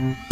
Mm-hmm.